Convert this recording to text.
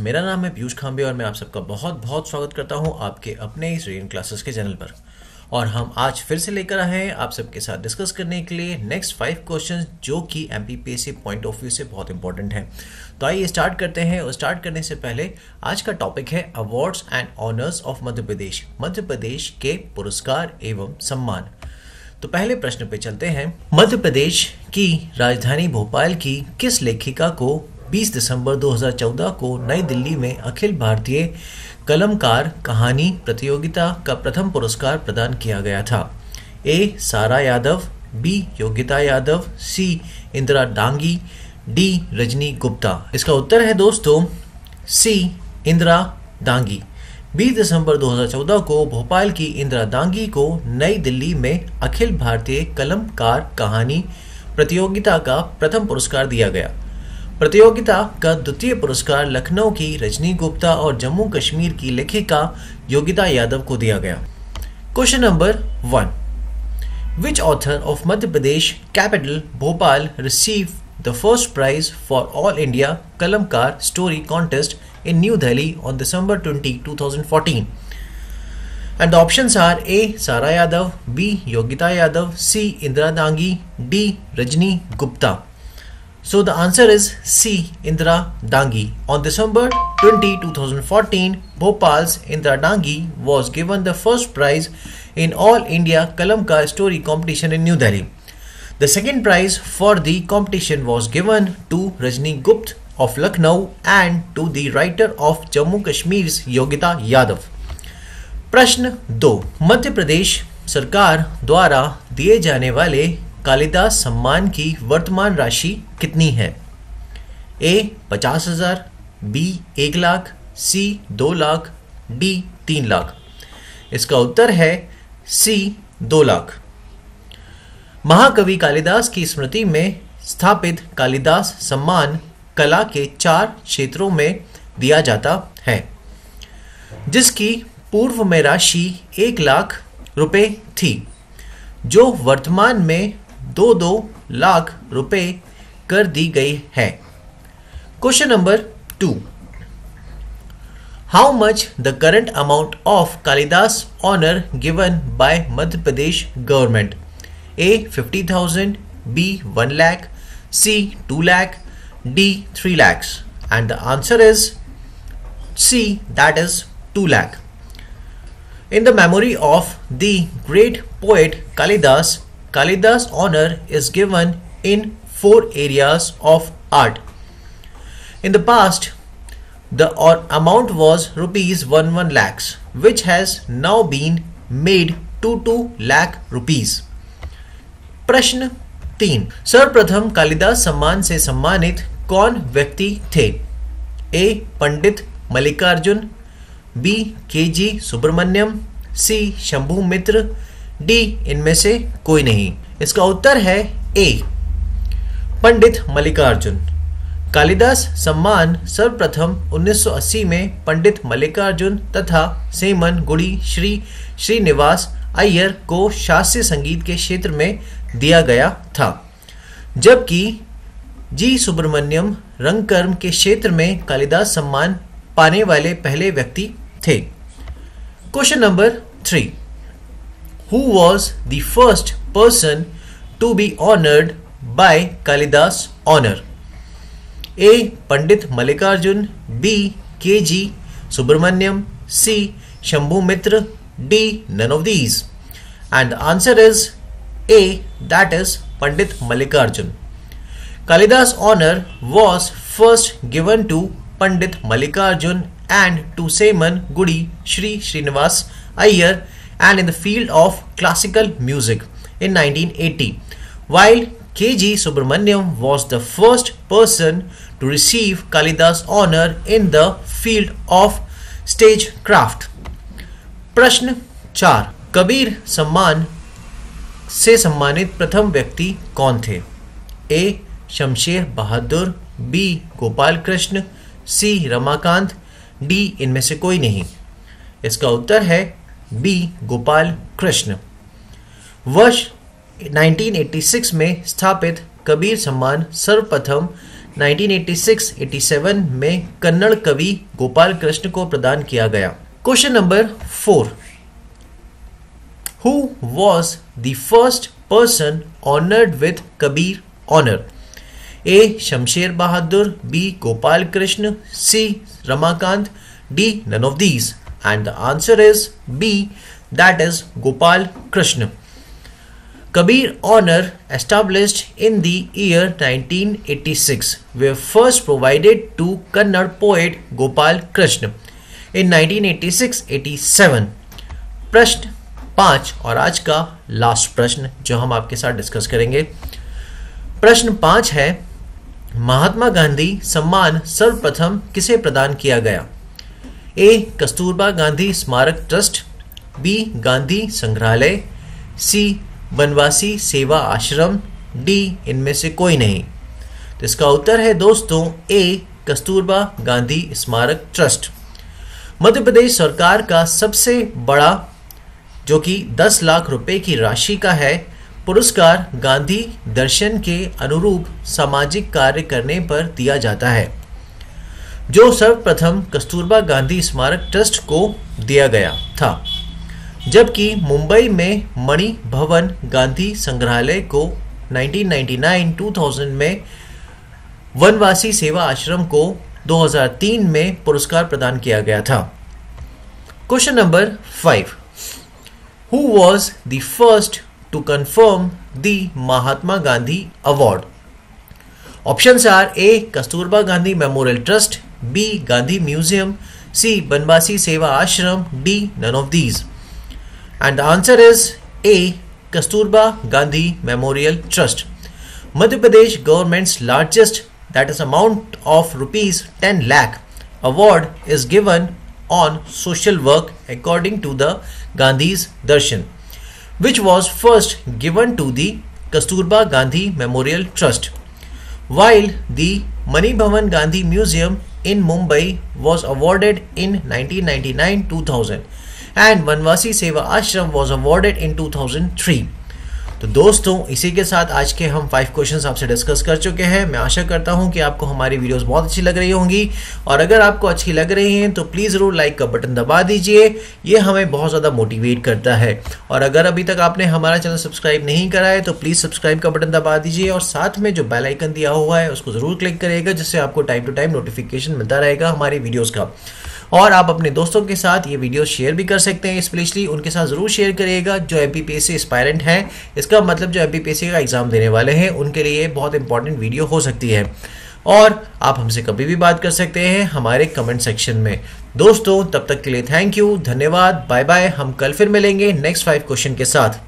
मेरा नाम है पीयूष खांबे और मैं आप सबका बहुत बहुत स्वागत करता हूँ आपके अपने इस रीडिंग क्लासेस के चैनल पर। और हम आज फिर से लेकर आए हैं आप सबके साथ डिस्कस करने के लिए नेक्स्ट फाइव क्वेश्चन जो कि एम पॉइंट ऑफ़ व्यू से बहुत इंपॉर्टेंट हैं। तो आइए स्टार्ट करते हैं और स्टार्ट करने से पहले आज का टॉपिक है awards and honours of Madhya Pradesh Madhya Pradesh के पुरस्कार एवं सम्मान। तो पहले प्रश्न पे चलते हैं, मध्य प्रदेश की राजधानी भोपाल की किस लेखिका को 20 दिसंबर 2014 को नई दिल्ली में अखिल भारतीय कलमकार कहानी प्रतियोगिता का प्रथम पुरस्कार प्रदान किया गया था। A. Sara Yadav, B. Yogita Yadav, C. Indira Dangi, D. Rajni Gupta. इसका उत्तर है दोस्तों, सी. इंदिरा डांगी। 20 दिसंबर 2014 को भोपाल की इंदिरा दांगी को नई दिल्ली में अखिल भारतीय कलमकार कहानी प्रतियोगिता का प्रथम पुरस्कार दिया गया। प्रतियोगिता का द्वितीय पुरस्कार लखनऊ की रजनी गुप्ता और जम्मू कश्मीर की लेखिका योगिता यादव को दिया गया question number one which author of Madhya Pradesh capital Bhopal receive the first prize for all India Kalamkar story contest in New Delhi on December 20, 2014. And the options are A. Sara Yadav, B. Yogita Yadav, C. Indira Dangi, D. Rajni Gupta. So the answer is C. Indira Dangi. On December 20, 2014, Bhopal's Indira Dangi was given the first prize in All India Kalamkar Story Competition in New Delhi. The second prize for the competition was given to Rajni Gupta of Lucknow and to the writer of Jammu Kashmir's Yogita Yadav. प्रश्न दो मध्य प्रदेश सरकार द्वारा दिए जाने वाले कालिदास सम्मान की वर्तमान राशि कितनी है? ए, पचास हज़ार, बी, एक लाख, सी, दो लाख, डी, तीन लाख। इसका उत्तर है सी, दो लाख। महाकवि कालिदास की स्मृति में स्थापित कालिदास सम्मान कला के चार क्षेत्रों में दिया जाता है, जिसकी पूर्व में राशि एक लाख रुपए थी, जो वर्तमान में दो दो लाख रुपए कर दी गई है। Question number two how much the current amount of Kalidas honour given by Madhya Pradesh government A fifty thousand B one lakh C two lakh D 3 lakhs. And the answer is C that is 2 lakh. In the memory of the great poet Kalidas, Kalidas honor is given in four areas of art. In the past, the amount was rupees 1 1 lakhs, which has now been made to 2 lakh rupees. प्रश्न तीन सर्वप्रथम कालिदास सम्मान से सम्मानित कौन व्यक्ति थे ए Pandit Mallikarjun B K G Subramanyam C Shambhu Mitra D इनमें से कोई नहीं। इसका उत्तर है ए पंडित मल्लिकार्जुन। कालिदास सम्मान सर्वप्रथम 1980 में पंडित मल्लिकार्जुन तथा सेमन गुड़ी श्री श्रीनिवास अय्यर को शास्त्रीय संगीत के क्षेत्र में दिया गया था, जबकि जी सुब्रमण्यम रंगकर्म के क्षेत्र में कालिदास सम्मान पाने वाले पहले व्यक्ति थे। Question number three. who was the first person to be honored by Kalidas honor? A. Pandit Malikarjun B. K.G. Subramanyam C. Shambhu Mitra D. None of these and the answer is A. That is Pandit Malikarjun. Kalidas honor was first given to Pandit Malikarjun and to Seman Gudi Sri Srinivas Iyer and in the field of classical music in 1980 while KG Subramaniam was the first person to receive Kalidas honor in the field of stagecraft. प्रश्न चार कबीर सम्मान से सम्मानित प्रथम व्यक्ति कौन थे A Shamsher Bahadur B Gopal Krishna C Ramakant D इनमें से कोई नहीं इसका उत्तर है बी गोपाल कृष्ण। वर्ष 1986 में स्थापित कबीर सम्मान सर्वप्रथम 1986-87 में कन्नड़ कवि गोपाल कृष्ण को प्रदान किया गया। Question number four. Who was the first person honoured with Kabir honour A Shamsher Bahadur B Gopal Krishna C Ramakant D none of these and the answer is B that is Gopal Krishna Kabir honor established in the year 1986 were first provided to Kannada poet Gopal Krishna in 1986-87. प्रश्न पाँच और आज का last प्रश्न, जो हम आपके साथ डिस्कस करेंगे। प्रश्न पाँच है, महात्मा गांधी सम्मान सर्वप्रथम किसे प्रदान किया गया? ए, कस्तूरबा गांधी स्मारक ट्रस्ट, बी, गांधी संग्रहालय, सी, वनवासी सेवा आश्रम, डी, इनमें से कोई नहीं। तो इसका उत्तर है दोस्तों, ए, कस्तूरबा गांधी स्मारक ट्रस्ट। मध्य प्रदेश सरकार का सबसे बड़ा, जो कि 10 लाख रुपए की राशि का है, पुरस्कार गांधी दर्शन के अनुरूप सामाजिक कार्य करने पर दिया जाता है। जो सर्वप्रथम कस्तूरबा गांधी स्मारक ट्रस्ट को दिया गया था, जबकि मुंबई में मणि भवन गांधी संग्रहालय को 1999-2000 में वनवासी सेवा आश्रम को 2003 में पुरस्कार प्रदान किया गया था। Question number five. Who was the first to confirm the Mahatma Gandhi award option are A Kasturba Gandhi memorial trust B. Gandhi Museum, C. Banbasi Seva Ashram, D. None of these. And the answer is A. Kasturba Gandhi Memorial Trust. Madhya Pradesh government's largest, that is amount of rupees 10 lakh award is given on social work according to the Gandhi's Darshan, which was first given to the Kasturba Gandhi Memorial Trust, while the Mani Bhavan Gandhi Museum in Mumbai was awarded in 1999-2000 and Vanvasi Seva Ashram was awarded in 2003. तो दोस्तों, इसी के साथ आज के हम five questions आपसे discuss कर चुके हैं। मैं आशा करता हूँ कि आपको हमारी वीडियोस बहुत अच्छी लग रही होंगी। और अगर आपको अच्छी लग रही हैं तो प्लीज़ ज़रूर लाइक का बटन दबा दीजिए। ये हमें बहुत ज़्यादा मोटिवेट करता है। और अगर अभी तक आपने हमारा चैनल सब्सक्राइब नहीं करा है तो प्लीज़ सब्सक्राइब का बटन दबा दीजिए। और साथ में जो बेलाइकन दिया हुआ है, उसको ज़रूर क्लिक करिएगा, जिससे आपको टाइम टू टाइम नोटिफिकेशन मिलता रहेगा हमारी वीडियोज़ का। और आप अपने दोस्तों के साथ ये वीडियो शेयर भी कर सकते हैं, स्पेशली उनके साथ ज़रूर शेयर करिएगा, जो एम पी एस्पायरेंट हैं। इसका मतलब जो एम पी का एग्ज़ाम देने वाले हैं, उनके लिए बहुत इंपॉर्टेंट वीडियो हो सकती है। और आप हमसे कभी भी बात कर सकते हैं हमारे कमेंट सेक्शन में। दोस्तों, तब तक के लिए थैंक यू धन्यवाद बाय बाय हम कल फिर मिलेंगे नेक्स्ट फाइव क्वेश्चन के साथ।